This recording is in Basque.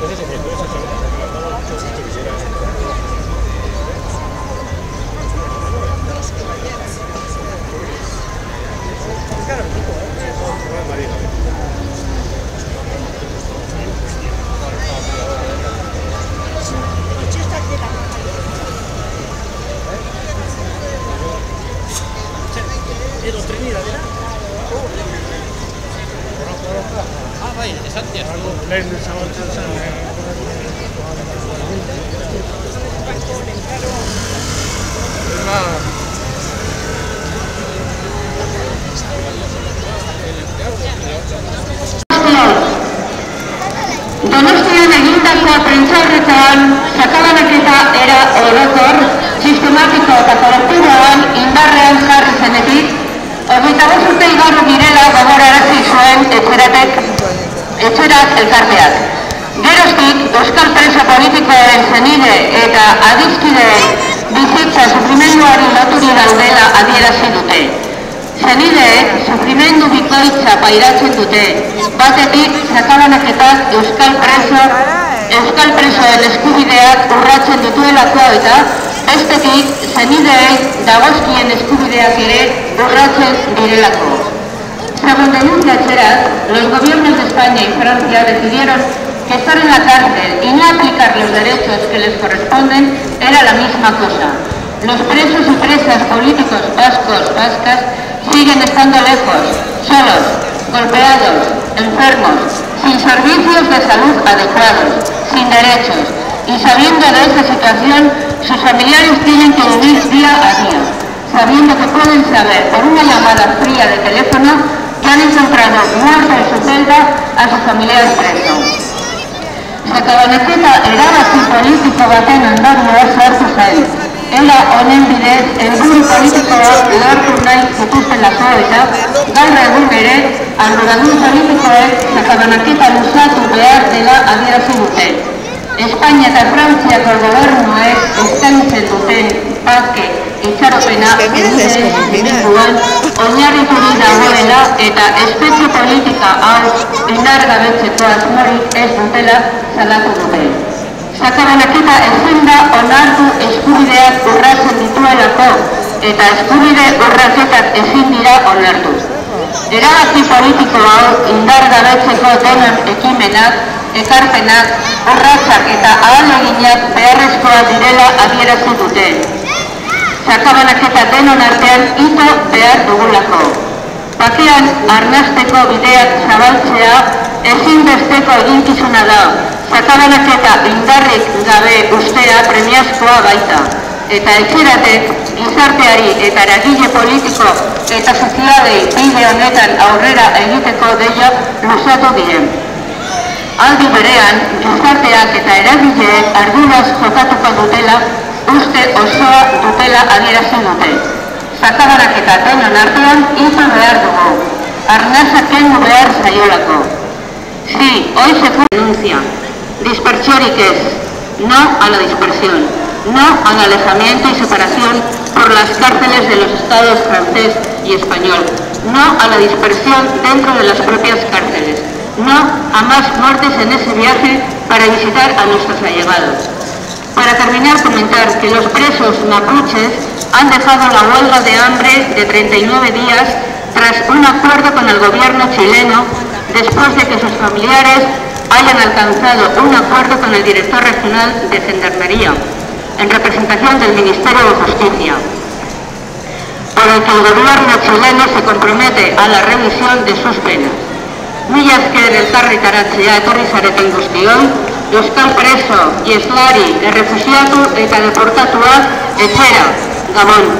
¿Qué es? Edo trenira dira? Ah, bai, esatia. Lehen zabaltzen zen. Donostian egindako prentsaurrekoan sakabanaketa era orokor, sistematiko eta kolektiboan indarrean jarri zenetik, hogeita urte igarro direla gogorarazi zuen etxeratek, etxerak elkarteak. Geroztik, Euskal Preso Politikoen zenide eta adizkideen bizitza sufrimenduari loturi daudela adierazi dute. Zenideek sufrimendu bikoitza pairatzen dute, batetik sakabanaketak Euskal Preso, Euskal Presoen eskubideak urratzen dituelako eta bestetik zenideei dagozkien eskubideak ere urratzen direlako. Según denuncia los gobiernos de España y Francia decidieron que estar en la cárcel y no aplicar los derechos que les corresponden era la misma cosa. Los presos y presas políticos vascos, vascas, siguen estando lejos, solos, golpeados, enfermos, sin servicios de salud adecuados, sin derechos, y sabiendo de esa situación, sus familiares tienen que vivir día a día, sabiendo que pueden saber por una llamada fría de teléfono que han encontrado muerto en su celda a su familiar preso. Sakabanaketa erabaki politiko baten ondorioa sortu zen. Era honen bidez, helburu politikoa lortu nahi zituztelako eta gaur egun ere, arduradun politikoek sakabanaketa luzatu behar dela adierazi dute. Espainia eta Frantziako gobernuek eskaintzen duten pake itxaropena egiten inguruan oinarriturik dagoela eta espetxe politika hau indargabetzeko asmorik ez dutela salatu dute. Sakabanaketa ezin da onartu eskubideak urratzen dituelako eta eskubide urraketak ezin dira onartu. Erabaki politiko hau indargabetzeko denon ekimenak, ekarpenak, urratsak eta ahaleginak beharrezkoa direla adierazi dute. Sakabanaketa denon artean ito behar dugulako. Bakean arnasteko bideak zabaltzea ezin besteko eginkizuna da. Sakabanaketa indarrik gabe ustea premiazkoa baita. Eta etxeratek gizarteari eta eragile politiko eta sozialei bide honetan aurrera egiteko deia luzatu diren. Aldi berean, gizarteak eta eragileek arduraz jokatuko dutela uste osoa dutela adierazi dute. Sakabanak eta denon artean ito behar dugu. Arnasa kendu behar zaiolako. Sí, hoy se denuncia. Dispersiorik ez. No a la dispersión. No al alejamiento y separación por las cárceles de los estados francés y español. No a la dispersión dentro de las propias cárceles. No a más muertes en ese viaje para visitar a nuestros allegados. Para terminar, comentar que los presos mapuches han dejado la huelga de hambre de 39 días tras un acuerdo con el gobierno chileno después de que sus familiares hayan alcanzado un acuerdo con el director regional de Gendarmería en representación del Ministerio de Justicia, por el que el gobierno chileno se compromete a la revisión de sus penas. Mila esker elkarritaratzea etorri zareten guztioi, Euskal preso, ieslari, errefusiatu eta deportatuak etxera, Gabon.